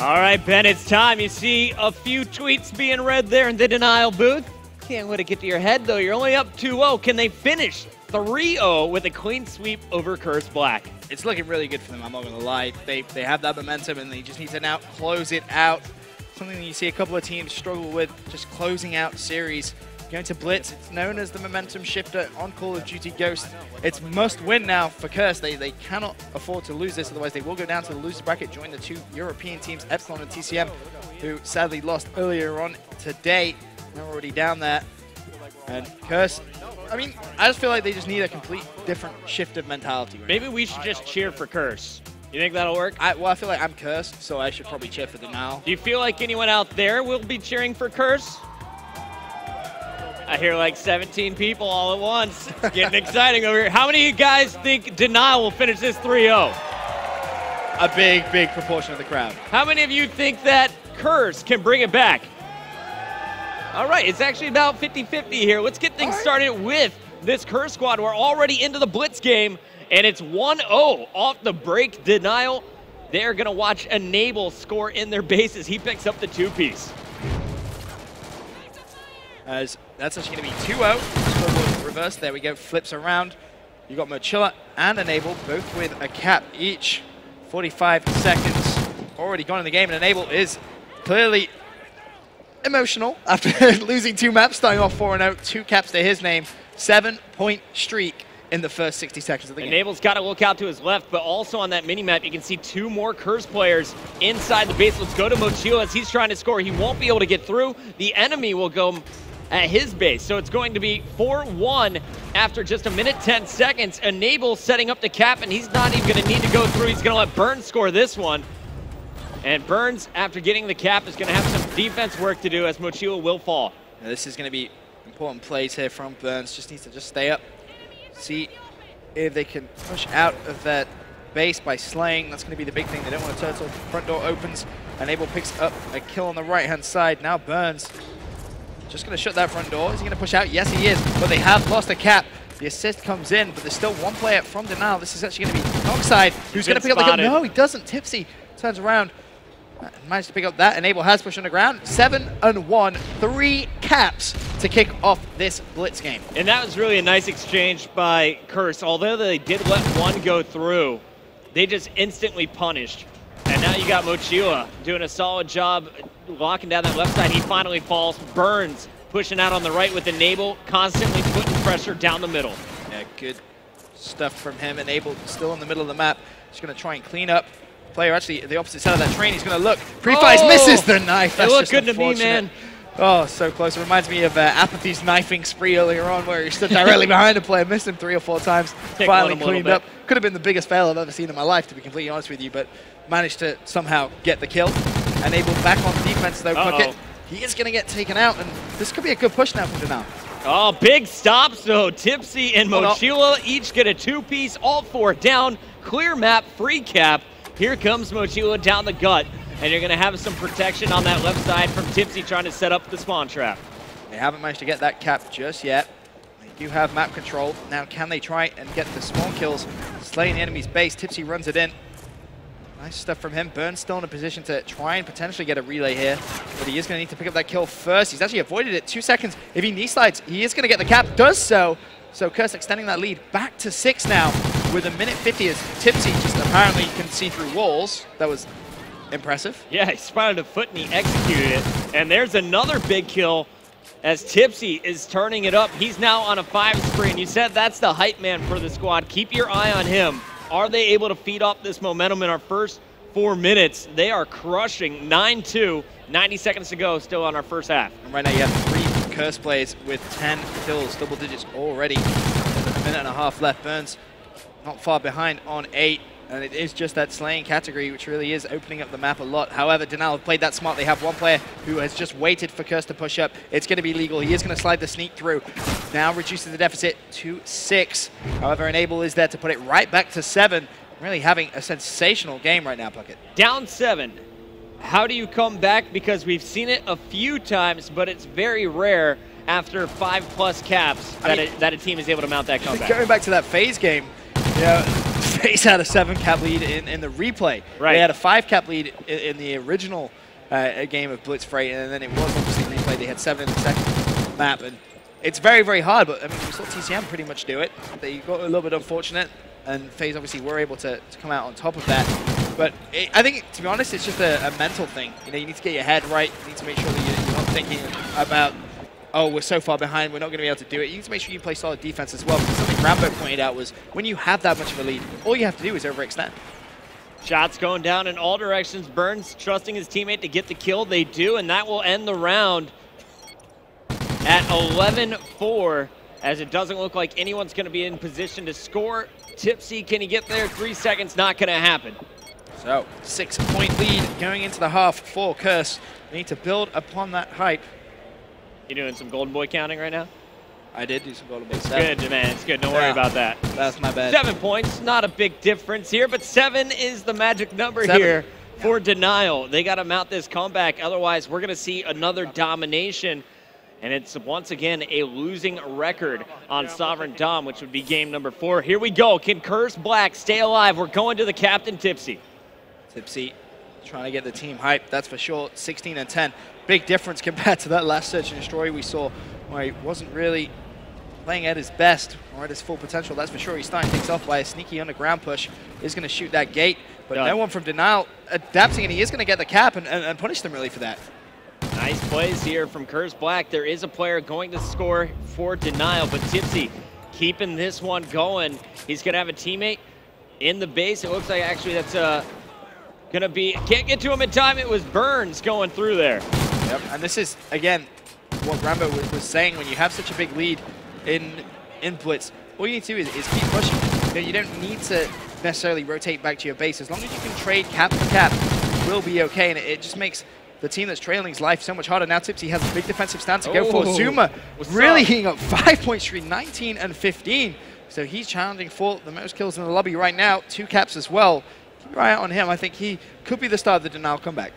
All right, Ben, it's time. You see a few tweets being read there in the denial booth. Can't let it get to your head, though. You're only up 2-0. Can they finish 3-0 with a clean sweep over Curse Black? It's looking really good for them, I'm not going to lie. They, they have that momentum, and they just need to now close it out. Something that you see a couple of teams struggle with, just closing out series. Going to Blitz, it's known as the momentum shifter on Call of Duty Ghost. It's must win now for Curse. They, they cannot afford to lose this, otherwise they will go down to the loser bracket, join the two European teams, Epsilon and TCM, who sadly lost earlier on today. They're already down there. And Curse, I mean, I just feel like they just need a complete different shift of mentality. Right Maybe we should just cheer for Curse. You think that'll work? I, well, I feel like I'm cursed, so I should probably cheer for the now. Do you feel like anyone out there will be cheering for Curse? I hear like 17 people all at once. It's getting exciting over here. How many of you guys think Denial will finish this 3-0? A big, big proportion of the crowd. How many of you think that Curse can bring it back? All right, it's actually about 50-50 here. Let's get things started with this Curse squad. We're already into the Blitz game, and it's 1-0 off the break. Denial, they're going to watch Enable score in their bases. He picks up the two-piece. As that's actually going to be 2-0. Reverse, there we go, flips around. You got Mochila and Enable, both with a cap each. 45 seconds already gone in the game, and Enable is clearly emotional after losing two maps, starting off 4-0, two caps to his name, seven-point streak in the first 60 seconds of the game. Enable's got to look out to his left, but also on that mini-map, you can see two more Curse players inside the base. Let's go to Mochila as he's trying to score. He won't be able to get through. The enemy will go at his base. So it's going to be 4-1 after just a minute 10 seconds. Enable setting up the cap, and he's not even going to need to go through. He's going to let Burns score this one. And Burns, after getting the cap, is going to have some defense work to do as Mochila will fall. Now this is going to be important plays here from Burns. Just needs to just stay up, see if they can push out of that base by slaying. That's going to be the big thing. They don't want to turtle. Front door opens. Enable picks up a kill on the right-hand side. Now Burns just going to shut that front door. Is he going to push out? Yes, he is. But they have lost a cap. The assist comes in, but there's still one player from Denial. This is actually going to be Noxide, who's going to pick spotted. up the kill. No, he doesn't. Tipsy turns around. Managed to pick up that. Enable has pushed on the ground. Seven and one. Three caps to kick off this Blitz game. And that was really a nice exchange by Curse. Although they did let one go through, they just instantly punished. And now you got Mochila doing a solid job locking down that left side. He finally falls. Burns pushing out on the right with Enable, constantly putting pressure down the middle. Yeah, good stuff from him. Enable still in the middle of the map. Just going to try and clean up. Player actually the opposite side of that train. He's going to look. Pre-fires Oh! misses the knife. It That's looked good to me, man. Oh, so close. It reminds me of uh, Apathy's knifing spree earlier on where he stood directly behind a player, missed him three or four times, finally on him a little cleaned up. Could have been the biggest fail I've ever seen in my life, to be completely honest with you, but managed to somehow get the kill. Enable back on defense, though, Uh-oh. Puckett. He is going to get taken out, and this could be a good push now for Denial. Oh, big stops though. Tipsy and. Mochila each get a two-piece, all four down. Clear map, free cap. Here comes Mochila down the gut. And you're going to have some protection on that left side from Tipsy trying to set up the spawn trap. They haven't managed to get that cap just yet. They do have map control. Now, can they try and get the spawn kills, slaying the enemy's base? Tipsy runs it in. Nice stuff from him. Burns still in a position to try and potentially get a relay here, but he is going to need to pick up that kill first. He's actually avoided it two seconds. If he knee slides, he is going to get the cap. Does so. So Curse extending that lead back to six now with a minute 50 as Tipsy just apparently can see through walls. That was impressive. Yeah, he spotted a foot and he executed it. And there's another big kill as Tipsy is turning it up. He's now on a five screen. You said that's the hype man for the squad. Keep your eye on him. Are they able to feed off this momentum in our first four minutes? They are crushing 9-2. 90 seconds to go still on our first half. And right now you have three Curse plays with 10 kills, double digits already. A minute and a half left. Burns not far behind on eight. And it is just that slaying category, which really is opening up the map a lot. However, Denial have played that smart. They have one player who has just waited for Curse to push up. It's going to be legal. He is going to slide the sneak through. Now reduces the deficit to six. However, Enable is there to put it right back to seven. Really having a sensational game right now, Puckett. Down seven. How do you come back? Because we've seen it a few times, but it's very rare after five plus caps I that, mean- a, that a team is able to mount that comeback. Going back to that FaZe game, you know, Base had a seven cap lead in, in the replay. Right. They had a five cap lead in, in the original uh, game of Blitz Freight, and then it was obviously replay. They had seven in the second map, and it's very, very hard. But I mean, we saw TCM pretty much do it. They got a little bit unfortunate, and FaZe obviously were able to, to come out on top of that. But it, I think, to be honest, it's just a, a, mental thing. You know, you need to get your head right. You need to make sure that you're, you're not thinking about oh, we're so far behind, we're not going to be able to do it. You need to make sure you play solid defense as well. Because something Rambo pointed out was when you have that much of a lead, all you have to do is overextend. Shots going down in all directions. Burns trusting his teammate to get the kill. They do, and that will end the round at 11-4, as it doesn't look like anyone's going to be in position to score. Tipsy, can he get there? Three seconds, not going to happen. So, six-point lead going into the half for Curse. They need to build upon that hype. You doing some Golden Boy counting right now? I did do some Golden Boy. It's good, man. It's good. Don't worry about that. That's my bad. Seven points, not a big difference here, but seven is the magic number seven. here for Denial. They got to mount this comeback. Otherwise, we're going to see another domination. And it's once again a losing record on Sovereign Dom, which would be game number four. Here we go. Can Curse Black stay alive? We're going to the captain, Tipsy. Tipsy trying to get the team hyped, that's for sure. 16 and 10 big difference compared to that last Search and Destroy we saw where he wasn't really playing at his best or at his full potential. That's for sure. He's starting things off by a sneaky underground push. He's going to shoot that gate, but Done. no one from Denial adapting, and he is going to get the cap and, and, and, punish them really for that. Nice plays here from Curse Black. There is a player going to score for Denial, but Tipsy keeping this one going. He's going to have a teammate in the base. It looks like actually that's uh, going to be, can't get to him in time. It was Burns going through there. Yep, and this is, again, what Rambo was, was saying, when you have such a big lead in, in Blitz, all you need to do is, is keep pushing. You, know, you don't need to necessarily rotate back to your base. As long as you can trade cap for cap, you will be okay, and it, it just makes the team that's trailing's life so much harder. Now Tipsy has a big defensive stance to go for. Oh, Zuma really up? heating up five-point streak, 19 and 15. So he's challenging for the most kills in the lobby right now. Two caps as well. Keep your eye out on him. I think he could be the star of the denial comeback.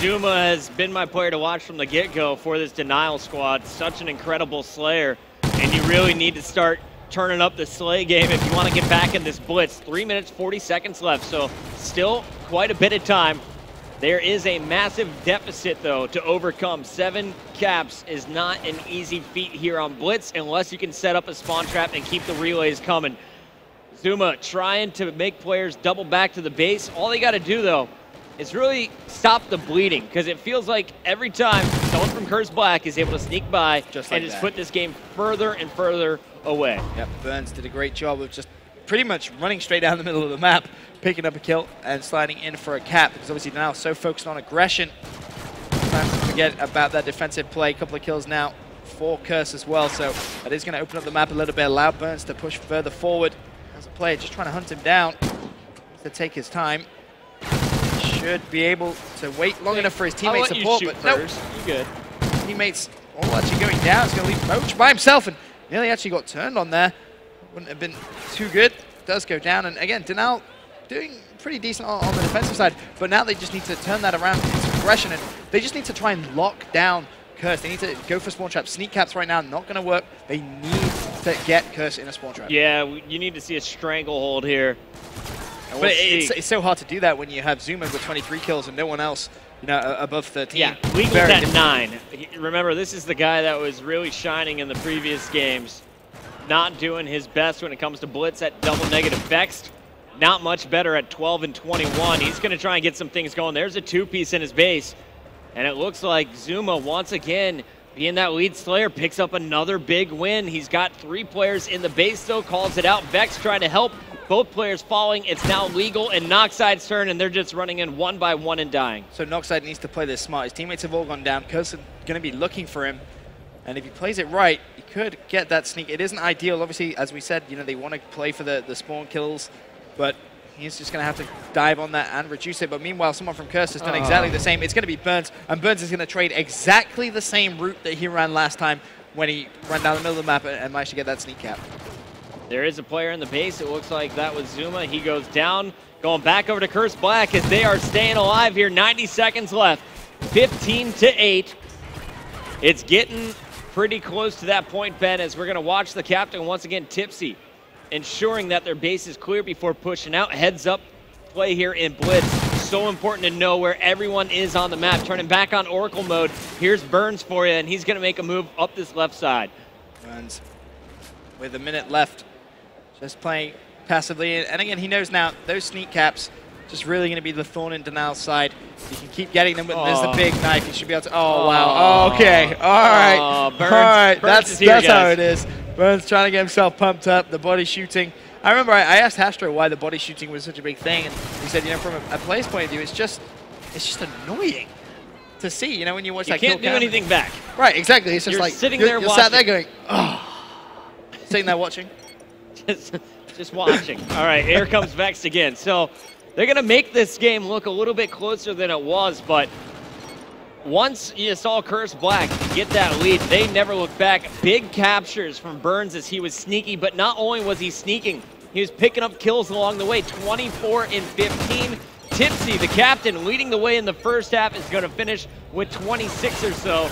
Zuma has been my player to watch from the get-go for this Denial squad. Such an incredible Slayer, and you really need to start turning up the Slay game if you want to get back in this Blitz. Three minutes, 40 seconds left, so still quite a bit of time. There is a massive deficit, though, to overcome. Seven caps is not an easy feat here on Blitz unless you can set up a spawn trap and keep the relays coming. Zuma trying to make players double back to the base. All they got to do, though, is really stop the bleeding because it feels like every time someone from Curse Black is able to sneak by just like and just put this game further and further away. Yep, Burns did a great job of just pretty much running straight down the middle of the map, picking up a kill and sliding in for a cap because obviously now so focused on aggression. Sometimes to forget about that defensive play. A couple of kills now for Curse as well, so that is going to open up the map a little bit, allow Burns to push further forward as a player, just trying to hunt him down to take his time should be able to wait long enough for his teammate support, but no. Nope. You good. Teammates all actually going down. It's going to leave Moach by himself and nearly actually got turned on there. Wouldn't have been too good. Does go down. And again, Denial doing pretty decent on, on, the defensive side, but now they just need to turn that around into aggression and they just need to try and lock down Curse. They need to go for spawn traps. Sneak caps right now, not going to work. They need to get Curse in a spawn trap. Yeah, you need to see a stranglehold here. We'll but it's, it's, so hard to do that when you have Zuma with 23 kills and no one else you know, above 13. Yeah, Legal's at different. 9. Remember, this is the guy that was really shining in the previous games. Not doing his best when it comes to Blitz at double negative Vexed. Not much better at 12 and 21. He's going to try and get some things going. There's a two-piece in his base. And it looks like Zuma, once again, being that lead Slayer, picks up another big win. He's got three players in the base, though, calls it out. Vex trying to help both players falling. It's now legal and Noxide's turn, and they're just running in one by one and dying. So Noxide needs to play this smart. His teammates have all gone down. Curse going to be looking for him. And if he plays it right, he could get that sneak. It isn't ideal. Obviously, as we said, you know, they want to play for the, the spawn kills, but he's just going to have to dive on that and reduce it. But meanwhile, someone from Curse has done exactly the same. It's going to be Burns, and Burns is going to trade exactly the same route that he ran last time when he ran down the middle of the map and managed to get that sneak cap. There is a player in the base. It looks like that was Zuma. He goes down, going back over to Curse Black as they are staying alive here. 90 seconds left. 15 to 8. It's getting pretty close to that point, Ben, as we're going to watch the captain once again, Tipsy. ensuring that their base is clear before pushing out. Heads up play here in Blitz. So important to know where everyone is on the map. Turning back on Oracle mode. Here's Burns for you, and he's going to make a move up this left side. Burns with a minute left, just playing passively. And again, he knows now those sneak caps just really going to be the thorn in Denial's side. You can keep getting them, but there's the big knife. You should be able to. Oh, wow. Okay. All right. Oh, Burns, All right. Burns that's here, that's how it is. Burns trying to get himself pumped up. The body shooting. I remember I, I asked Hastr0 why the body shooting was such a big thing, and he said, you know, from a, a player's point of view, it's just it's just annoying to see. You know, when you watch You that can't do anything back. Right. Exactly. It's just You're like sitting you're, there you're sat there going, oh, sitting there watching. just, watching. All right, here comes Vex again. So they're going to make this game look a little bit closer than it was, but once you saw Curse Black get that lead, they never looked back. Big captures from Burns as he was sneaky, but not only was he sneaking, he was picking up kills along the way, 24 and 15. Tipsy, the captain, leading the way in the first half, is going to finish with 26 or so.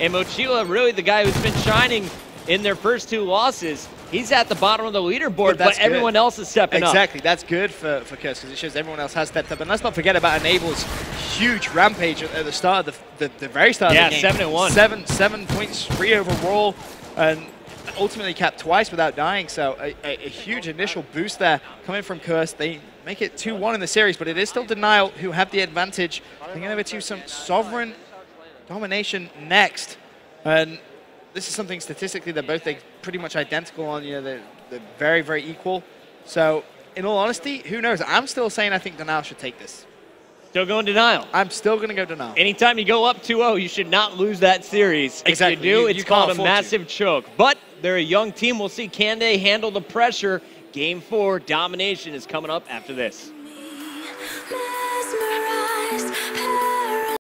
And Mochila, really the guy who's been shining in their first two losses, he's at the bottom of the leaderboard, But but, good. everyone else is stepping up. Exactly, that's good for, for Curse because it shows everyone else has stepped up. And let's not forget about Enable's huge rampage at, at the start of the, the, the very start Yeah, of the game. Yeah, seven and one. Seven, seven points, three overall, and ultimately capped twice without dying. So a, a, a huge initial boost there coming from Curse. They make it 2-1 in the series, but it is still Denial who have the advantage. They're going to some Sovereign domination next. And this is something statistically they're both like, pretty much identical on. You know, they're, they're very, very equal. So, in all honesty, who knows? I'm still saying I think Denial should take this. Still going denial. I'm still going to go Denial. Anytime you go up 2-0, you should not lose that series. Exactly. If you do, You- it's you called a massive choke. But they're a young team. We'll see can they handle the pressure. Game four domination is coming up after this.